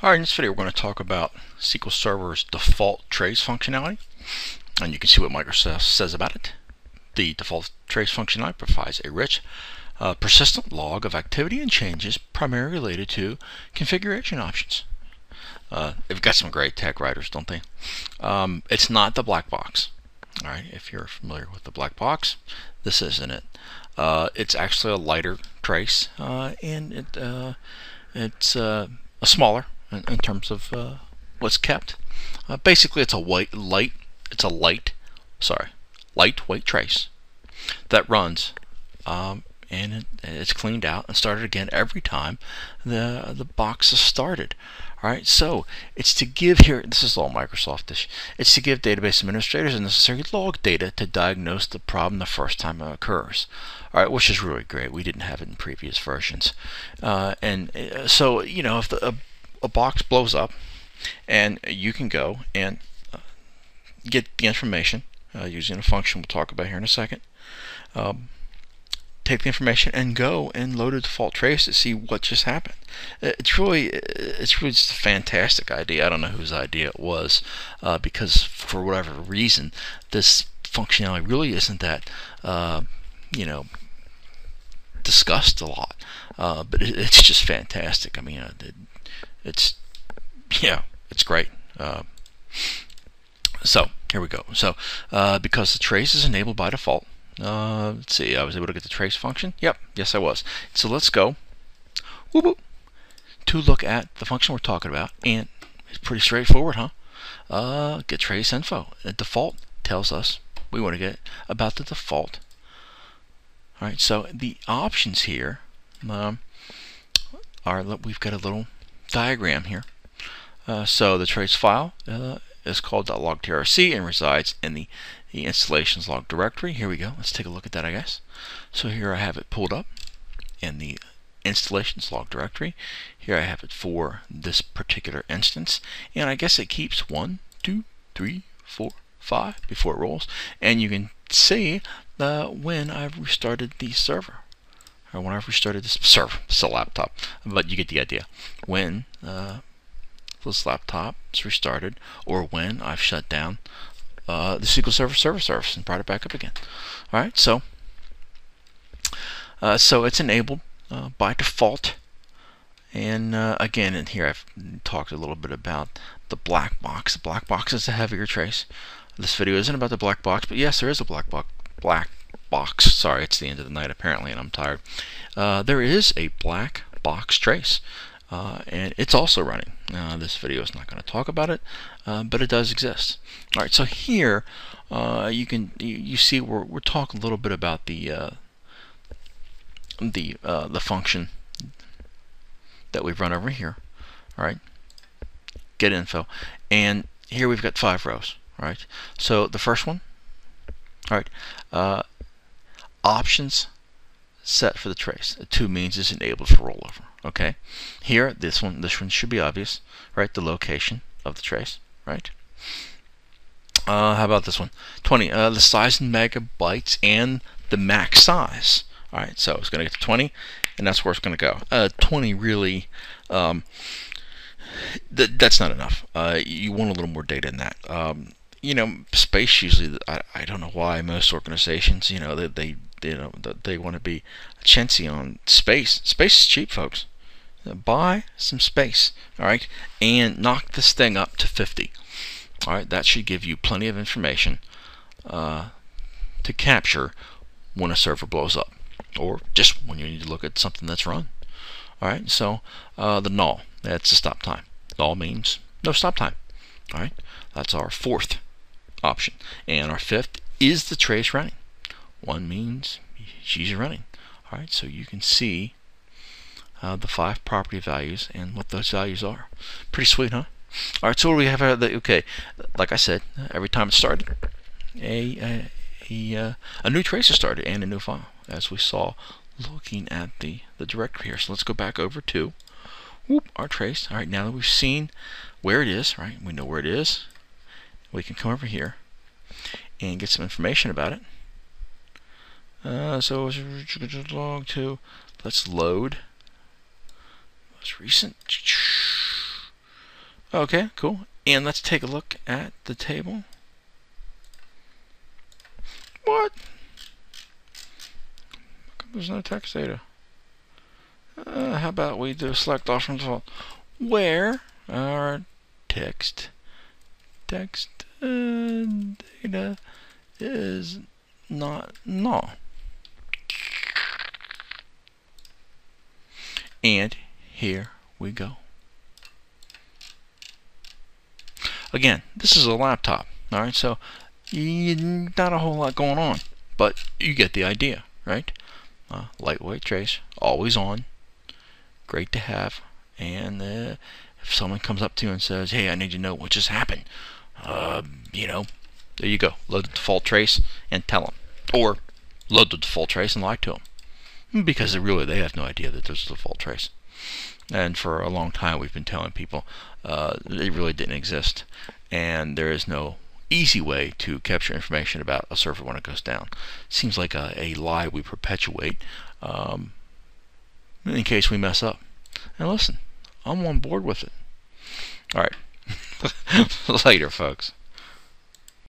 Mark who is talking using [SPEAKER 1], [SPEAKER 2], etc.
[SPEAKER 1] Alright, in this video we're going to talk about SQL Server's default trace functionality. And you can see what Microsoft says about it. The default trace functionality provides a rich, uh, persistent log of activity and changes primarily related to configuration options. Uh, they've got some great tech writers, don't they? Um, it's not the black box. Alright, if you're familiar with the black box, this isn't it. Uh, it's actually a lighter trace, uh, and it uh, it's uh, a smaller in, in terms of uh, what's kept. Uh, basically, it's a white light. It's a light, sorry, light white trace that runs, um, and it, it's cleaned out and started again every time the the box is started. All right, so it's to give here. This is all Microsoftish. It's to give database administrators the necessary log data to diagnose the problem the first time it occurs. All right, which is really great. We didn't have it in previous versions, uh, and uh, so you know if the, a a box blows up, and you can go and uh, get the information uh, using a function we'll talk about here in a second. Um, take the information and go and load a default trace to see what just happened. It's really, it's really just a fantastic idea. I don't know whose idea it was, uh, because for whatever reason, this functionality really isn't that, uh, you know, discussed a lot. Uh, but it, it's just fantastic. I mean, uh, it's yeah, it's great. Uh, so here we go. So uh, because the trace is enabled by default, uh, let's see, I was able to get the trace function. Yep, yes I was. So let's go whoop, whoop, to look at the function we're talking about, and it's pretty straightforward, huh? Uh, get trace info. The default tells us we want to get about the default. All right, so the options here um, are we've got a little diagram here. Uh, so the trace file uh, is called .logtrc and resides in the, the installations log directory. Here we go. Let's take a look at that, I guess. So here I have it pulled up in the installations log directory. Here I have it for this particular instance. And I guess it keeps one, two, three, four, five before it rolls. And you can see uh, when I've restarted the server or when I've restarted this server, it's a laptop, but you get the idea. When uh, this laptop is restarted, or when I've shut down uh, the SQL Server Server Service and brought it back up again. All right, so uh, so it's enabled uh, by default. And uh, again, in here I've talked a little bit about the black box. The black box is a heavier trace. This video isn't about the black box, but yes, there is a black box. Black box. Sorry, it's the end of the night apparently, and I'm tired. Uh, there is a black box trace. Uh, and it's also running. Uh, this video is not going to talk about it, uh, but it does exist. All right, so here uh, you can you, you, see we're we're talking a little bit about the uh, the the function that we've run over here. All right, get info, and here we've got five rows. All right, so the first one. All right, options set for the trace. A two means is enabled for rollover. Okay. Here, this one, this one should be obvious, right? The location of the trace, right? Uh, how about this one? 20. Uh, the size in megabytes and the max size. All right, so it's going to get to 20, and that's where it's going to go. Uh, 20 really, um, th that's not enough. Uh, you want a little more data than that. Um, you know, space usually, I, I don't know why most organizations, you know, they, they you know, they want to be chintzy on space. Space is cheap, folks. Buy some space, all right, and knock this thing up to 50. All right, that should give you plenty of information uh, to capture when a server blows up, or just when you need to look at something that's run. All right, so uh, the null, that's the stop time. Null means no stop time. All right, that's our fourth option. And our fifth is the trace running. One means she's running. All right, so you can see uh, the five property values and what those values are. Pretty sweet, huh? All right, so we have? The, okay, like I said, every time it started, a a, a, uh, a new trace is started and a new file, as we saw looking at the the directory here. So let's go back over to whoop, our trace. All right, now that we've seen where it is, right? We know where it is we can come over here and get some information about it. Uh, so log to let's load most recent. Okay, cool. And let's take a look at the table. What? There's no text data. Uh, how about we do select off from default where our text text uh, data is not null. And here we go. Again, this is a laptop, all right? So not a whole lot going on, but you get the idea, right? Uh, lightweight trace, always on, great to have. And uh, if someone comes up to you and says, "Hey, I need to know what just happened," uh, you know, there you go. Load the default trace and tell them, or load the default trace and lie to them, because really they have no idea that there's a default trace. And for a long time, we've been telling people uh, it really didn't exist, and there is no easy way to capture information about a server when it goes down. Seems like a, a lie we perpetuate um, in case we mess up. And listen, I'm on board with it. All right. Later, folks.